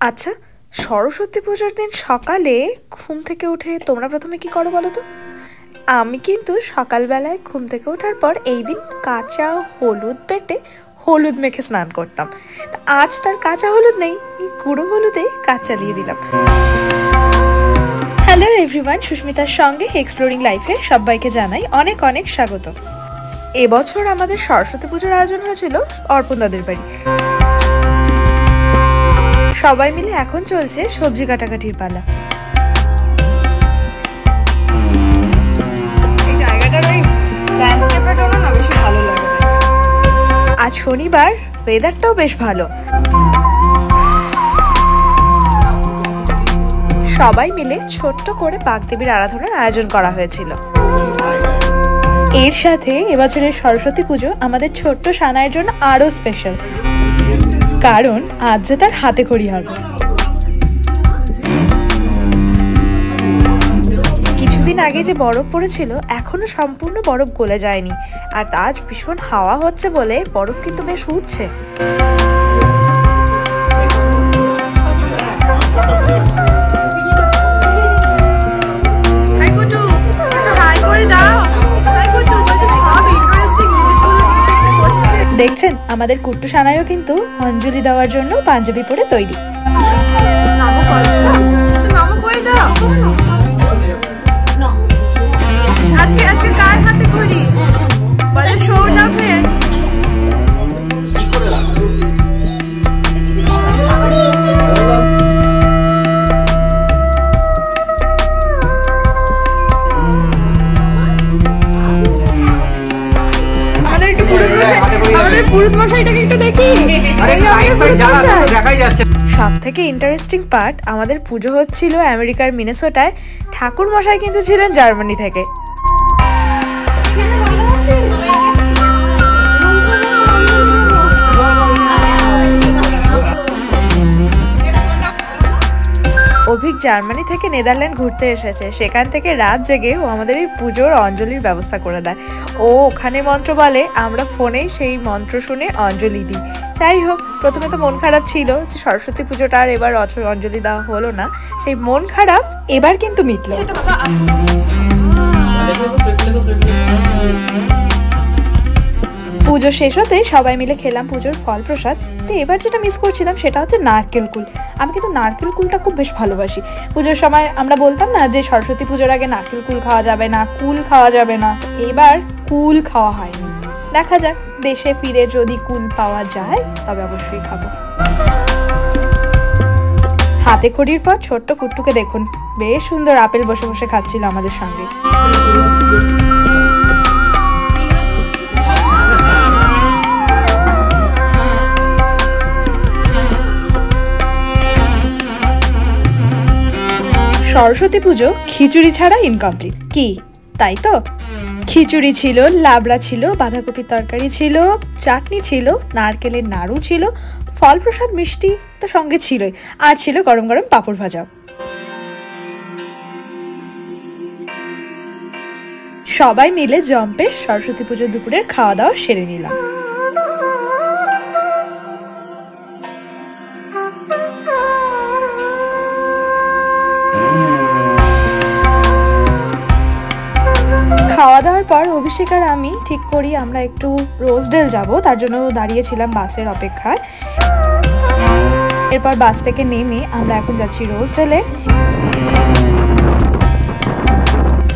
আচ্ছা সরস্বতী পুজোর দিন সকালে ঘুম থেকে উঠে তোমরা প্রথমে কি করো বলো তো? আমি কিন্তু সকালবেলায় ঘুম থেকে ওঠার পর এই দিন কাঁচা হলুদ পেটে হলুদ মেখে স্নান করতাম। আজ তার কাঁচা হলুদ নেই, এই গুঁড়ো হলুদে কাজ চালিয়ে দিলাম। হ্যালো এভরিওয়ান সুস্মিতার সঙ্গে এক্সপ্লোরিং লাইফে সবাইকে জানাই অনেক অনেক স্বাগত। এবছর আমাদের সরস্বতী পুজোর আয়োজন হয়েছিল অর্পণ দাদের বাড়ি। সবাই মিলে এখন চলছে সবজি কাটাকাটির পালা। আজ শনিবার ওয়েদারটাও বেশ ভালো। সবাই মিলে ছোট্ট করে বাগদেবীর আরাধনার আয়োজন করা হয়েছিল। এর সাথে এবছরের সরস্বতী পুজো আমাদের ছোট্ট সানায়ের জন্য আরও স্পেশাল কারণ আজ যে তার হাতে খড়ি হবে। কিছুদিন আগে যে বরফ পড়েছিল, এখনও সম্পূর্ণ বরফ গলে যায়নি। আর আজ ভীষণ হাওয়া হচ্ছে বলে বরফ কিন্তু বেশ উঠছে আমাদের কুট্টু সানাইও কিন্তু অঞ্জলি দেওয়ার জন্য পাঞ্জাবি পরে তৈরি। করে দাও। আজকে আজকে কার হাতে বলে আমাদের পুরুত মশাইটাকে একটু দেখি। আরে এই আমাদের পুরুত। দেখাই যাচ্ছে। সব থেকে ইন্টারেস্টিং পার্ট আমাদের পুজো হচ্ছিল আমেরিকার মিনেসোটায়। ঠাকুর মশাই কিন্তু ছিলেন জার্মানি থেকে। অভিক জার্মানি থেকে নেদারল্যান্ড ঘুরতে এসেছে। সেখান থেকে রাত জেগে ও আমাদের এই পুজোর অঞ্জলির ব্যবস্থা করে দেয়। ও ওখানে মন্ত্র বলে, আমরা ফোনে সেই মন্ত্র শুনে অঞ্জলি দিই। যাই হোক, প্রথমে তো মন খারাপ ছিল যে সরস্বতী পুজোটা আর এবার অঞ্জলি দেওয়া হলো না। সেই মন খারাপ এবার কিন্তু মিটলো। পুজো শেষ হতে সবাই মিলে খেলাম পুজোর ফল প্রসাদ। তো এবার যেটা মিস করছিলাম সেটা হচ্ছে নারকেল কুল। আমি কিন্তু নারকেল কুলটা খুব বেশ ভালোবাসি। পুজোর সময় আমরা বলতাম না যে সরস্বতী পুজোর আগে নারকেল কুল খাওয়া যাবে না, কুল খাওয়া যাবে না। এবার কুল খাওয়া হয়নি। দেখা যাক, দেশে ফিরে যদি কুল পাওয়া যায়, তবে অবশ্যই খাব। হাতে খড়ির পর ছোট্ট কুট্টুকে দেখুন। বেশ সুন্দর আপেল বসে বসে খাচ্ছিল আমাদের সঙ্গে। সরস্বতী পুজো খিচুড়ি ছাড়া ইনকমপ্লিট কি? তাই তো? খিচুড়ি ছিল, লাবড়া ছিল, বাঁধাকপির তরকারি ছিল, চাটনি ছিল, নারকেলের নাড়ু ছিল ফল প্রসাদ মিষ্টি তো সঙ্গে ছিলই, আর ছিল গরম গরম পাঁপড় ভাজাও। সবাই মিলে জম্পে সরস্বতী পুজো দুপুরের খাওয়া দাওয়া সেরে নিলাম। খাওয়া দাওয়ার পর অভিষেক আর আমি ঠিক করি আমরা একটু রোজডেল যাব, তার জন্য দাঁড়িয়েছিলাম বাসের অপেক্ষায়। এরপর বাস থেকে নেমে আমরা এখন যাচ্ছি রোজডেলে।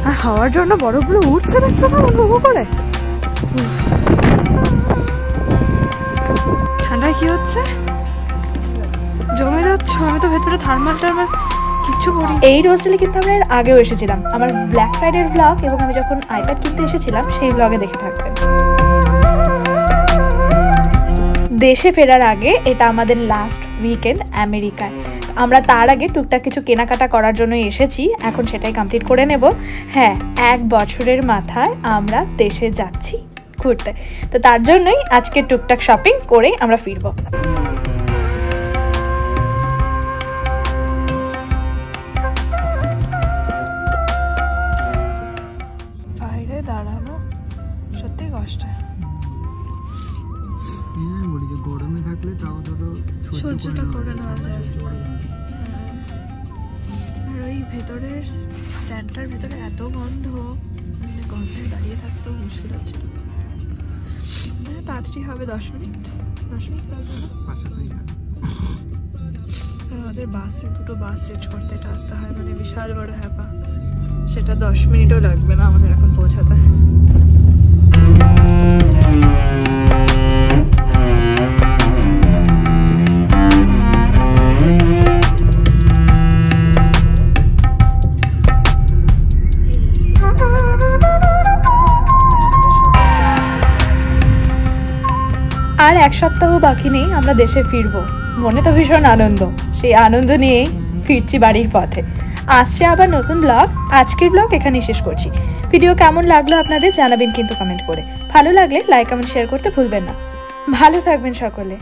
আর হাওয়ার জন্য বরফগুলো উঠছে দেখছ না অনুভব করে? ঠান্ডায় কি হচ্ছে? জমে যাচ্ছ, আমি তো ভেতরে থার্মাল টার্মাল কিচ্ছু পড়ি এই রোজডেলে কিন্তু আমরা এর আগেও এসেছিলাম। আমার ব্ল্যাক ফ্রাইডের ব্লগ এবং আমি যখন আইপ্যাড কিনতে এসেছিলাম, সেই ব্লগে দেখে থাকবেন। দেশে ফেরার আগে এটা আমাদের লাস্ট উইকেন্ড আমেরিকায়। আমরা তার আগে টুকটাক কিছু কেনাকাটা করার জন্য এসেছি। এখন সেটাই কমপ্লিট করে নেব। হ্যাঁ এক বছরের মাথায় আমরা দেশে যাচ্ছি ঘুরতে। তো তার জন্যই আজকে টুকটাক শপিং করে আমরা ফিরবো। বাইরে দাঁড়ানো সত্যি কষ্ট। হ্যাঁ বলি যে গরমে থাকলে তাও ধরো সহ্য সহ্যটা করে নেওয়া যায়। আর ওই ভেতরের স্ট্যান্ডটার ভেতরে এত গন্ধ মানে গন্ধে দাঁড়িয়ে থাকতেও মুশকিল হচ্ছে। হ্যাঁ তাড়াতাড়ি হবে দশ মিনিট। দশ মিনিট আমাদের বাসে দুটো বাস চেঞ্জ করতে এটা আসতে হয় মানে বিশাল বড় হ্যাপা। সেটা দশ মিনিটও লাগবে না আমাদের এখন পৌঁছাতে। আর এক সপ্তাহ বাকি নেই, আমরা দেশে ফিরবো। মনে তো ভীষণ আনন্দ। সেই আনন্দ নিয়েই ফিরছি বাড়ির পথে। আসছে আবার নতুন ব্লগ আজকের ব্লগ এখানেই শেষ করছি। ভিডিও কেমন লাগল আপনাদের জানাবেন কিন্তু কমেন্ট করে। ভালো লাগলে লাইক কমেন্ট শেয়ার করতে ভুলবেন না। ভালো থাকবেন সকলে।